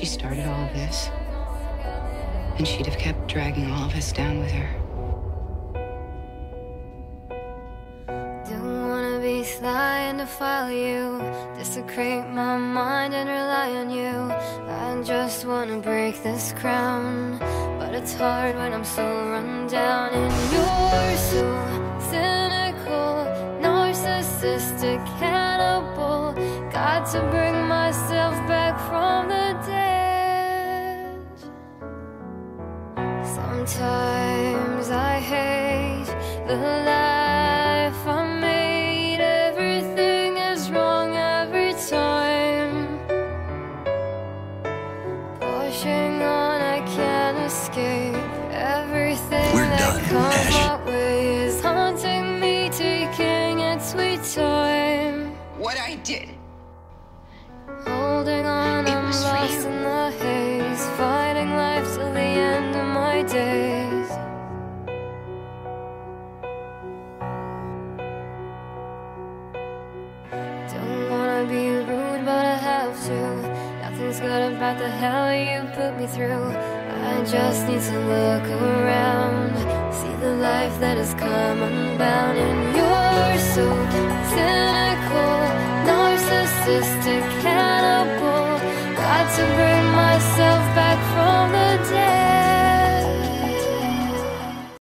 she started all of this. And she'd have kept dragging all of us down with her. Don't wanna be flying to follow you, desecrate my mind and rely on you. I just wanna break this crown, but it's hard when I'm so run down and you're so cynical, narcissistic, cannibal. Got to bring myself back from the Sometimes I hate the life I made. Everything is wrong every time. Pushing on, I can't escape. Everything We're that done, comes Ash. my way is haunting me, taking its sweet time. What I did. Holding on, It I'm was for lost you. in the haze. Fighting life Don't wanna be rude, but I have to. Nothing's good about the hell you put me through. I just need to look around, see the life that has come unbound, and you're so cynical, narcissistic, cannibal. Got to bring myself back.